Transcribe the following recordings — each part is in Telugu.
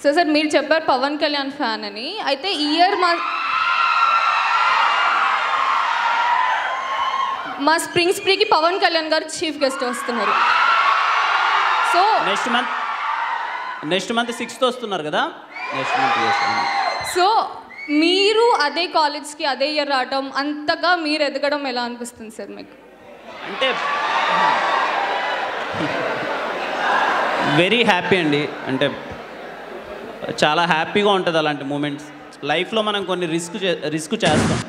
సో సార్ మీరు చెప్పారు పవన్ కళ్యాణ్ ఫ్యాన్ అని. అయితే ఈ ఇయర్ మా మా స్ప్రింగ్ స్ప్రీకి పవన్ కళ్యాణ్ గారు చీఫ్ గెస్ట్ వస్తున్నారు. So next month next month sixth వస్తున్నారు కదా? నెక్స్ట్ మంత్ సో మీరు అదే కాలేజ్కి అదే ఇయర్ రావటం అంతగా మీరు ఎదగడం ఎలా అనిపిస్తుంది సార్ మీకు? అంటే వెరీ హ్యాపీ అండి. అంటే చాలా హ్యాపీగా ఉంటుంది అలాంటి మూమెంట్స్. లైఫ్లో మనం కొన్ని రిస్క్ రిస్క్ చేస్తాం.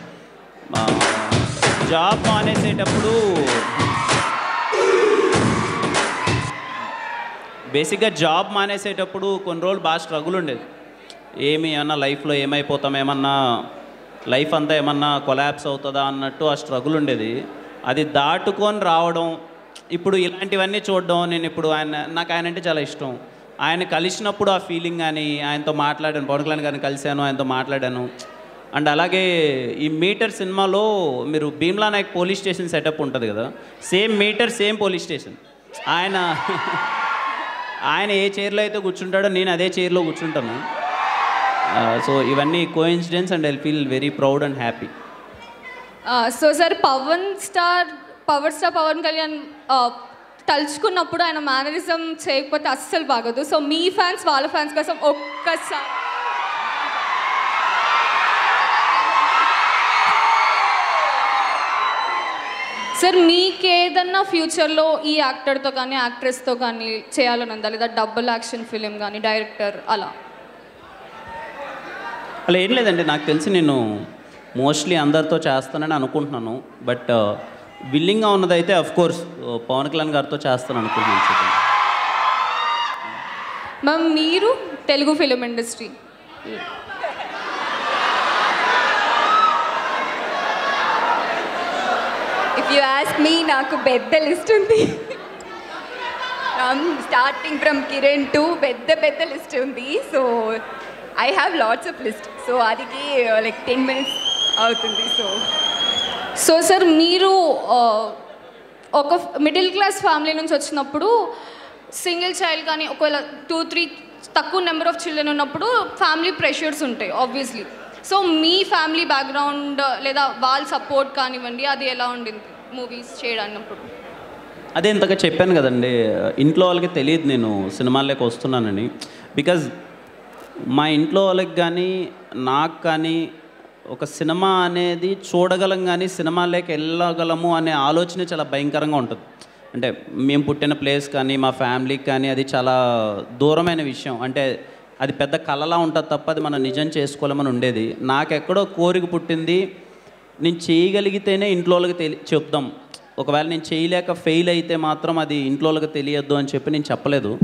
జాబ్ మానేసేటప్పుడు బేసిక్గా జాబ్ మానేసేటప్పుడు కొన్ని రోజులు బాగా స్ట్రగుల్ ఉండేది. ఏమి ఏమన్నా లైఫ్లో ఏమైపోతాం ఏమన్నా లైఫ్ అంతా ఏమన్నా కొలాబ్స్ అవుతుందా అన్నట్టు ఆ స్ట్రగుల్ ఉండేది. అది దాటుకొని రావడం ఇప్పుడు ఇలాంటివన్నీ చూడడం నేను ఇప్పుడు ఆయన నాకు ఆయన అంటే చాలా ఇష్టం. ఆయన కలిసినప్పుడు ఆ ఫీలింగ్ కానీ ఆయనతో మాట్లాడాను పవన్ కళ్యాణ్ గారిని కలిశాను ఆయనతో మాట్లాడాను. అండ్ అలాగే ఈ మీటర్ సినిమాలో మీరు Bheemla Nayak police station setup ఉంటుంది కదా? Same meter same police station. ఆయన ఆయన ఏ చైర్లో అయితే కూర్చుంటాడో నేను అదే చైర్లో కూర్చుంటాను. సో ఇవన్నీ coincidence and I feel very proud and happy so sir Pawan star power star Pawan Kalyan తలుచుకున్నప్పుడు ఆయన మేనరిజం చేయకపోతే అస్సలు బాగోదు. సో మీ ఫ్యాన్స్ వాళ్ళ ఫ్యాన్స్ కోసం ఒక్కసారి సార్ మీకేదన్నా ఫ్యూచర్లో ఈ యాక్టర్తో కానీ యాక్ట్రెస్తో కానీ చేయాలని ఉందా? లేదా డబుల్ యాక్షన్ ఫిలిం కానీ డైరెక్టర్ అలా? అలా ఏం లేదండి. నాకు తెలిసి నేను మోస్ట్లీ అందరితో చేస్తానని అనుకుంటున్నాను. బట్ విల్లింగ్గా ఉన్నదైతే అఫ్ కోర్స్ పవన్ కళ్యాణ్ గారితో చేస్తాను అనుకుంటున్నాను మ్యామ్ మీరు Telugu film industry if you ask me నాకు పెద్ద లిస్ట్ ఉంది. స్టార్టింగ్ ఫ్రమ్ కిరణ్ టు పెద్ద పెద్ద లిస్ట్ ఉంది. So I have lots of list so అదికి like ten minutes అవుతుంది. సో సో సార్ మీరు ఒక మిడిల్ క్లాస్ ఫ్యామిలీ నుంచి వచ్చినప్పుడు సింగిల్ చైల్డ్ కానీ ఒకవేళ టూ త్రీ తక్కువ నెంబర్ ఆఫ్ చిల్డ్రన్ ఉన్నప్పుడు ఫ్యామిలీ ప్రెషర్స్ ఉంటాయి ఆబ్వియస్లీ సో మీ ఫ్యామిలీ బ్యాక్గ్రౌండ్ లేదా వాళ్ళ సపోర్ట్ కానివ్వండి అది ఎలా ఉండింది మూవీస్ చేయడానిప్పుడు అదే ఇంతగా చెప్పాను కదండి ఇంట్లో వాళ్ళకి తెలియదు నేను సినిమాల్లోకి వస్తున్నానని. బికాజ్ మా ఇంట్లో వాళ్ళకి కానీ నాకు కానీ ఒక సినిమా అనేది చూడగలం కానీ సినిమాలోకి వెళ్ళగలము అనే ఆలోచన చాలా భయంకరంగా ఉంటుంది. అంటే మేము పుట్టిన ప్లేస్ కానీ మా ఫ్యామిలీకి కానీ అది చాలా దూరమైన విషయం. అంటే అది పెద్ద కళలా ఉంటుంది తప్ప అది మనం నిజం చేసుకోలేమని ఉండేది. నాకెక్కడో కోరిక పుట్టింది. నేను చేయగలిగితేనే ఇంట్లో వాళ్ళకి తెలి చెప్దాం. ఒకవేళ నేను చేయలేక ఫెయిల్ అయితే మాత్రం అది ఇంట్లో వాళ్ళకి తెలియద్దు అని చెప్పి నేను చెప్పలేదు.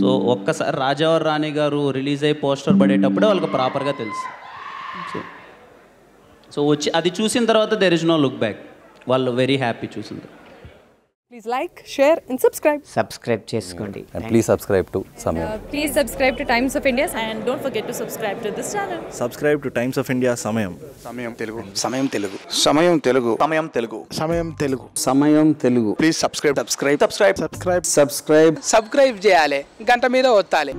సో ఒక్కసారి రాజావర్ రాణి గారు రిలీజ్ అయ్యి పోస్టర్ పడేటప్పుడే వాళ్ళకి ప్రాపర్గా తెలుసు. సో వచ్చి అది చూసిన తర్వాత there is no look back వాళ్ళు వెరీ హ్యాపీ చూసింది Please like, share, and subscribe. Subscribe చేసుకోండి. And please subscribe to Samyam. Please subscribe to Times of India. and don't forget to subscribe to this channel. Subscribe to Times of India Samayam Samayam Telugu సమయం తెలుగు సమయం తెలుగు సమయం Telugu Samayam Telugu Samayam Telugu please subscribe subscribe subscribe subscribe subscribe subscribe చేయాలి. గంట మీద ఒత్తాలి.